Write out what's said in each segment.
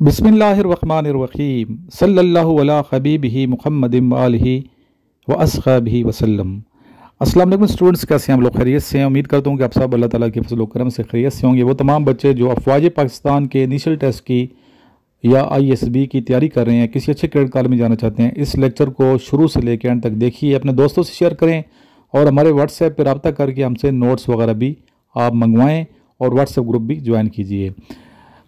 بسم اللہ الرحمن الرحیم صلی اللہ علیہ حبیب ہی محمد علیہ و اصحاب ہی وسلم السلام علیکم اسٹوڈنٹس کیسے ہیں ہم لوگ؟ خیریت سے ہیں. امید کرتا ہوں کہ آپ سب اللہ تعالیٰ کے فضل و کرم سے خیریت سے ہوں گے. وہ تمام بچے جو افواج پاکستان کے انیشل ٹیسٹ کی یا آئی ایس بی کی تیاری کر رہے ہیں، کسی اچھے کریڈٹ کالج میں جانا چاہتے ہیں، اس لیکچر کو شروع سے لے کے اینڈ تک دیکھیے. اپنے دوستوں سے شیئر کریں اور ہمارے واٹس ایپ پہ رابطہ کر کے ہم سے نوٹس وغیرہ بھی آپ منگوائیں اور واٹس ایپ گروپ بھی جوائن کیجیے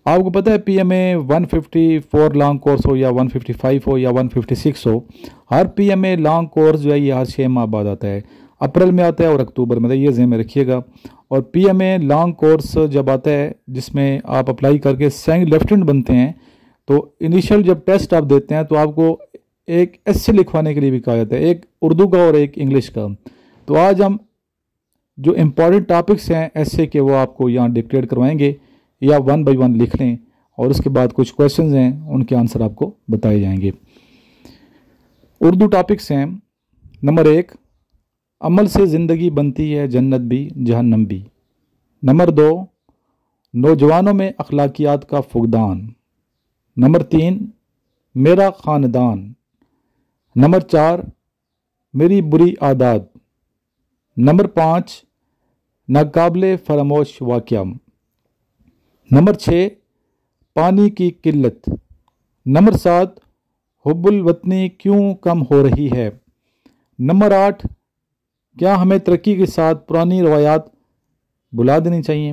آپ کو پتہ ہے P M A one fifty four long course ہو یا ون ففٹی فائیو ہو یا ون ففٹی سکس ہو، ہر P M A long course جو ہے یہ ہر چھ ماہ بعد آتا ہے۔ اپریل میں آتا ہے اور اکتوبر میں یہ ذہن میں رکھیے گا۔ اور P M A long course جب آتا ہے، جس میں آپ اپلائی کر کے سینگ لیفٹنٹ بنتے ہیں، تو انیشل جب ٹیسٹ آپ دیتے ہیں، تو آپ کو ایک ایس سے لکھوانے کے لیے بھی کہا جاتا ہے، ایک اردو کا اور ایک انگلش کا۔ تو آج ہم جو امپورٹنٹ ٹاپکس ہیں ایس سے کہ وہ آپ کو یہاں ڈکٹیٹ کروائیں گے۔ یا ون بائی ون لکھ لیں اور اس کے بعد کچھ کوشچنز ہیں، ان کے آنسر آپ کو بتائے جائیں گے۔ اردو ٹاپکس ہیں۔ نمبر ایک، عمل سے زندگی بنتی ہے، جنت بھی، جہنم بھی۔ نمبر دو، نوجوانوں میں اخلاقیات کا فقدان۔ نمبر تین، میرا خاندان۔ نمبر چار، میری بری عادات۔ نمبر پانچ، ناقابل فراموش واقعہ۔ نمبر چھ، پانی کی قلت۔ نمبر سات، حب الوطنی کیوں کم ہو رہی ہے؟ نمبر آٹھ، کیا ہمیں ترقی کے ساتھ پرانی روایات بلا دینی چاہیے؟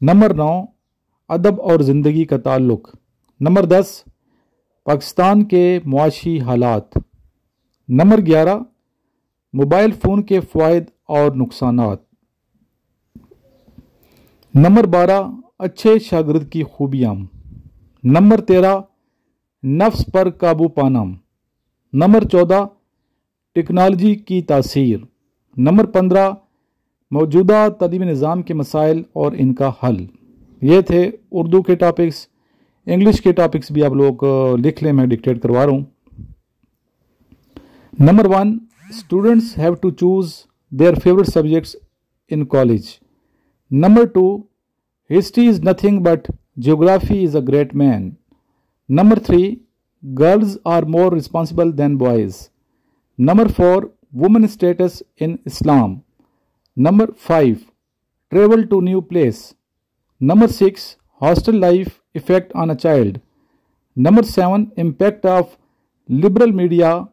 نمبر نو، ادب اور زندگی کا تعلق۔ نمبر دس، پاکستان کے معاشی حالات۔ نمبر گیارہ، موبائل فون کے فوائد اور نقصانات۔ نمبر بارہ اچھے شاگرد کی خوبیاں نمبر تیرہ، نفس پر قابو پانا۔ نمبر چودہ، ٹیکنالوجی کی تاثیر۔ نمبر پندرہ، موجودہ تعلیمی نظام کے مسائل اور ان کا حل۔ یہ تھے اردو کے ٹاپکس انگلش کے ٹاپکس بھی آپ لوگ لکھ لیں، میں ڈکٹیٹ کروا رہا ہوں۔ Number one students have to choose their favourite subjects in college number two History is nothing but geography is a great man. Number 3. Girls are more responsible than boys. Number 4. Woman status in Islam. Number 5. Travel to new place. Number 6. Hostel life effect on a child. Number 7. Impact of liberal media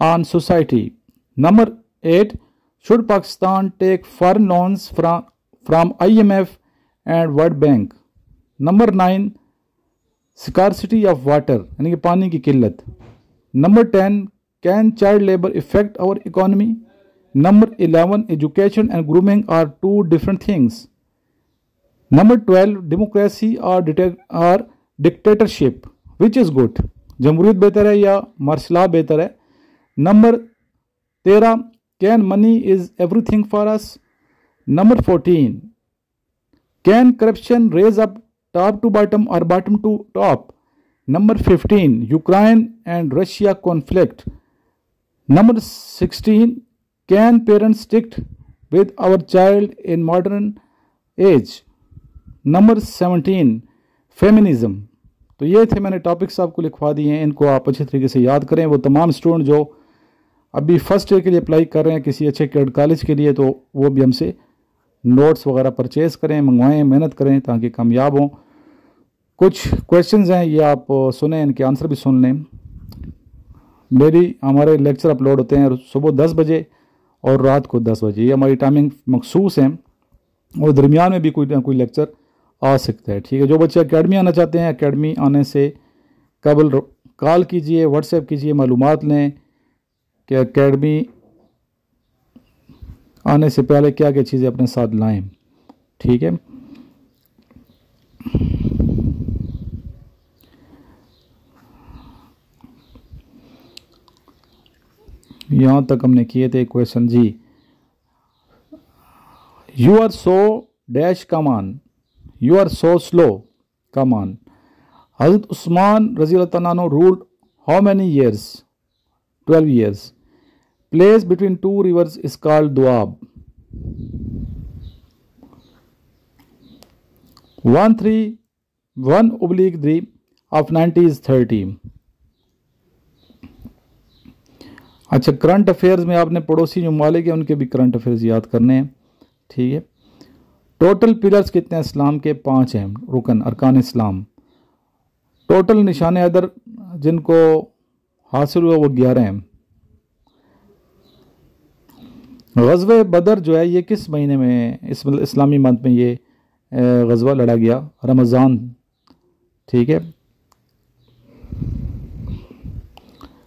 on society. Number 8. Should Pakistan take foreign loans from, from IMF and World Bank number nine scarcity of water یعنی کہ پانی کی قلت number ten can child labour affect our economy number eleven education and grooming are two different things number twelve democracy اور or dictatorship which is good جمہوریت بہتر ہے یا مارشلا بہتر ہے نمبر تیرہ can money is everything for us number fourteen can corruption rise up top to bottom اور bottom to top number fifteen Ukraine and Russia conflict number sixteen can parents ticket with our child in modern age number seventeen feminism تو یہ تھے میں نے topics آپ کو لکھوا دیے ہیں، ان کو آپ اچھے طریقے سے یاد کریں۔ وہ تمام اسٹوڈنٹ جو ابھی فرسٹ ایئر کے لیے اپلائی کر رہے ہیں کسی اچھے کیڈ کالج کے لیے تو وہ بھی ہم سے نوٹس وغیرہ پرچیز کریں، منگوائیں، محنت کریں تاکہ کامیاب ہوں۔ کچھ کویشچنز ہیں، یہ آپ سنیں، ان کے آنسر بھی سن لیں۔ میری، ہمارے لیکچر اپلوڈ ہوتے ہیں صبح دس بجے اور رات کو دس بجے۔ یہ ہماری ٹائمنگ مخصوص ہیں۔ اور درمیان میں بھی کوئی نہ کوئی لیکچر آ سکتا ہے۔ ٹھیک ہے، جو بچے اکیڈمی آنا چاہتے ہیں اکیڈمی آنے سے قبل کال کیجیے واٹس ایپ کیجیے، معلومات لیں کہ اکیڈمی آنے سے پہلے کیا کیا چیزیں اپنے ساتھ لائیں؟ ٹھیک ہے۔ یہاں تک ہم نے کیے تھے question G. You are so dash come on you are so slow come on Hazrat Usman رضی اللہ تعالیٰ عنہ ruled how many years twelve years place between two rivers is called Doab one three one ابلیغ the of nineties thirty اچھا current affairs میں آپ نے پڑوسی جو ممالک ہیں ان کے بھی کرنٹ افیئرز یاد کرنے ہیں. ٹھیک ہے. ٹوٹل پلرز کتنے ہیں؟ اسلام کے پانچ ہیں. رکن، ارکان اسلام. ٹوٹل نشان ادر جن کو حاصل ہوا وہ گیارہ ہیں. غزوہ بدر جو ہے یہ کس مہینے میں مطلب اسلامی منتھ میں یہ غزوہ لڑا گیا؟ رمضان۔ ٹھیک ہے۔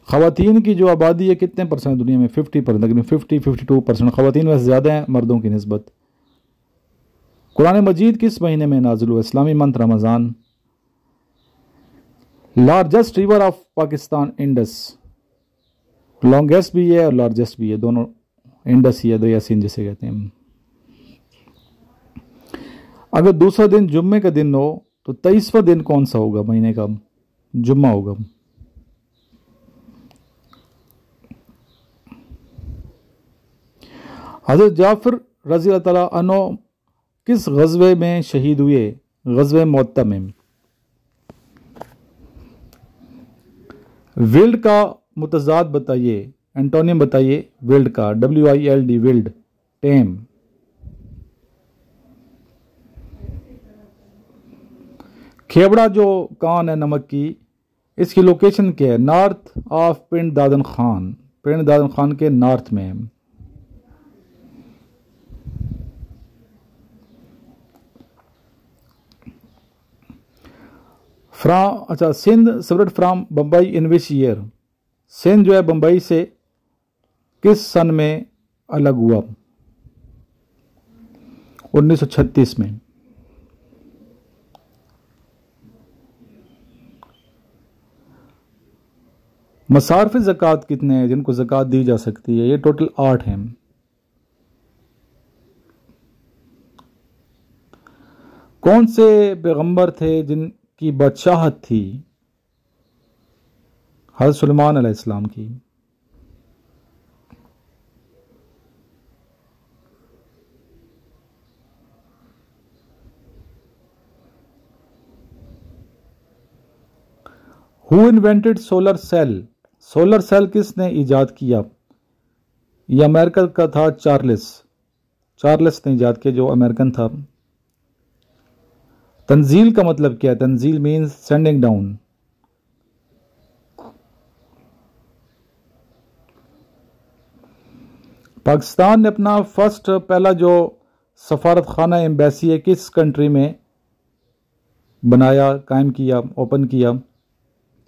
خواتین کی جو آبادی ہے کتنے پرسنٹ دنیا میں؟ Fifty percent fifty fifty two percent خواتین ویسے زیادہ ہیں، مردوں کی نسبت۔ قرآن مجید کس مہینے میں نازل ہوا؟ اسلامی month, Ramzan. Largest river of Pakistan Indus longest بھی ہے اور لارجسٹ بھی ہے، دونوں انڈس ہی ہے دریا جسے کہتے ہیں اگر دوسرا دن جمعے کا دن ہو تو تیئیسواں دن کون سا ہوگا مہینے کا جمعہ ہوگا حضرت جعفر رضی اللہ تعالیٰ عنہ کس غزوے میں شہید ہوئے غزوے معتم میں ویلڈ کا متضاد بتائیے انٹونیم بتائیے ویلڈ کا W I L D wild tame. کھیبڑا جو کان ہے نمک کی، اس کی لوکیشن کیا ہے؟ نارتھ آف پنڈ دادن خان پنڈ دادن خان کے نارتھ میں۔ فرام اچھا Sindh separate from Bombay in which year Sindh جو ہے بمبئی سے کس سن میں الگ ہوا؟ انیس سو چھتیس میں۔ مصارف زکوٰۃ کتنے ہیں جن کو زکوٰۃ دی جا سکتی ہے؟ یہ ٹوٹل آٹھ ہیں۔ کون سے پیغمبر تھے جن کی بادشاہت تھی؟ حضرت سلمان علیہ السلام کی۔ Who invented solar cell solar cell کس نے ایجاد کیا؟ یہ امریکہ کا تھا چارلس۔ چارلس نے ایجاد کیا جو امریکن تھا۔ تنزیل کا مطلب کیا ہے؟ تنزیل مینز سینڈنگ ڈاؤن پاکستان نے اپنا فرسٹ پہلا جو سفارت خانہ ایمبیسی ہے کس کنٹری میں بنایا، قائم کیا اوپن کیا؟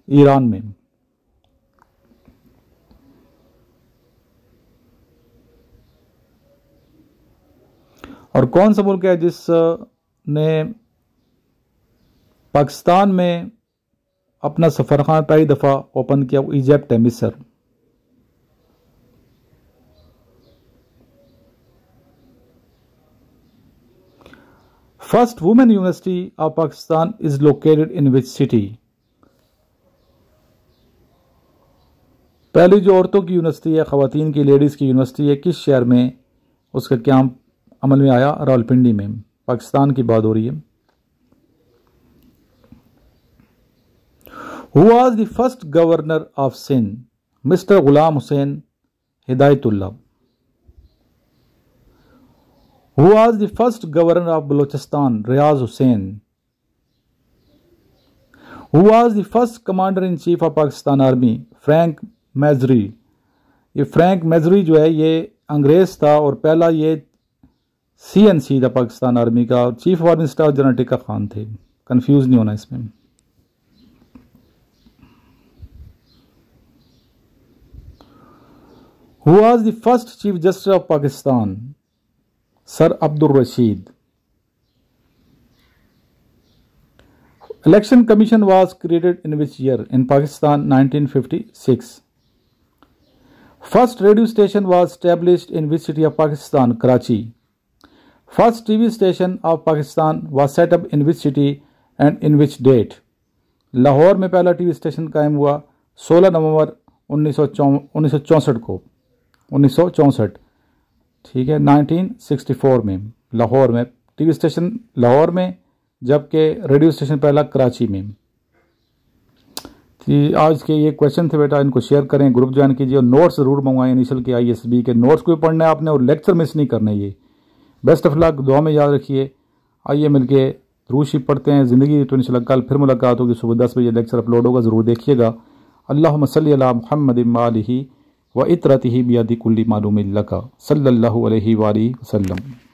ایران میں۔ اور کون سا ملک ہے جس نے پاکستان میں اپنا سفرخان پہلی دفعہ اوپن کیا، وہ ایجپٹ ہے، Misr. First woman university of Pakistan is located in which city پہلی جو عورتوں کی یونیورسٹی ہے، خواتین کی، لیڈیز کی یونیورسٹی ہے، کس شہر میں اس کا قیام عمل میں آیا؟ راولپنڈی میں۔ پاکستان کی بات ہو رہی ہے۔ Who was the first governor of Sindh mister Ghulam Hussain Hidayatullah who was the first governor of Balochistan Riaz Hussain who was the first commander in chief of Pakistan army Frank Messervy یہ Frank میزری جو ہے یہ انگریز تھا اور پہلا یہ سی N C تھا پاکستان آرمی کا اور chief of army staff general Tikka Khan تھے کنفیوز نہیں ہونا اس میں Who was the first Chief Justice of Pakistan? Sir Abdul Rashid. Election Commission was created in which year? In Pakistan, 1956. First radio station was established in which city of Pakistan Karachi first T V station of Pakistan was set up in which city and in which date Lahore میں پہلا T V station قائم ہوا سولہ نومبر انیس سو انیس سو چونسٹھ کو. انیس سو چونسٹھ. ٹھیک ہے نائنٹین سکسٹی فور میں، لاہور میں. ٹی وی اسٹیشن لاہور میں، جبکہ ریڈیو اسٹیشن پہلا کراچی میں. جی آج کے یہ کوشچن تھے بیٹا، ان کو شیئر کریں گروپ جوائن کیجیے اور نوٹس ضرور منگوائیں انیشل کے I S B K. Notes کو بھی پڑھنا ہے آپ نے اور لیکچر مس نہیں کرنا یہ۔ بیسٹ آف لک دعا میں یاد رکھیے۔ آئیے مل کے روشی پڑھتے ہیں۔ زندگی تو انشاء اللہ کل پھر ملاقات ہوگی۔ صبح دس بجے لیکچر اپلوڈ ہوگا، ضرور دیکھیے گا۔ اللہ صلی اللہ محمد علیہ و اطرتی بیادی کلی معلوم اللہ کا صلی اللہ علیہ وآلہ وسلم۔